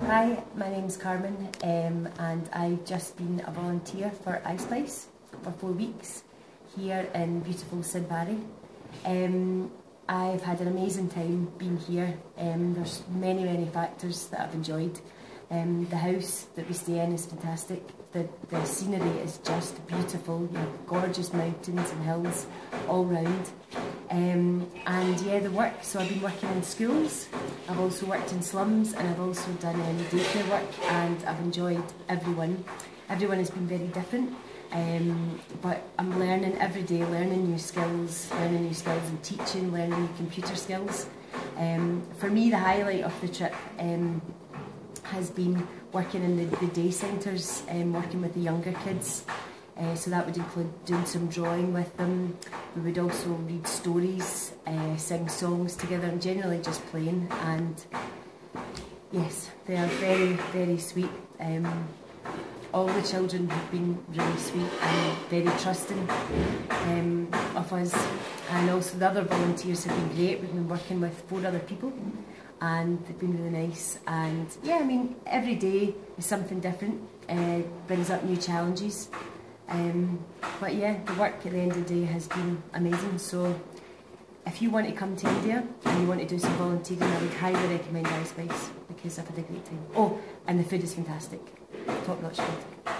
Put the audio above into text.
Hi, my name's Carmen um, and I've just been a volunteer for iSpiice for four weeks here in beautiful Sidhbari. Um, I've had an amazing time being here. Um, there's many, many factors that I've enjoyed. Um, the house that we stay in is fantastic. The, the scenery is just beautiful. You have gorgeous mountains and hills all round. Um, and yeah, the work. So I've been working in schools. I've also worked in slums, and I've also done um, daycare work, and I've enjoyed everyone. Everyone has been very different. Um, but I'm learning every day, learning new skills, learning new skills in teaching, learning new computer skills. Um, for me, the highlight of the trip um, has been working in the, the day centres, um, working with the younger kids. Uh, so that would include doing some drawing with them. We would also read stories, uh, sing songs together, and generally just playing. And yes, they are very, very sweet. Um, all the children have been really sweet and very trusting um, of us. And also the other volunteers have been great. We've been working with four other people and they've been really nice. And yeah, I mean, every day is something different, uh, brings up new challenges. Um, but yeah, the work at the end of the day has been amazing. So if you want to come to India and you want to do some volunteering, I would highly recommend iSpiice because I've had a great time. Oh, and the food is fantastic. Top notch food.